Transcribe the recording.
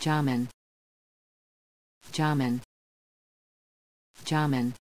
Jamin. Jamin. Jamin.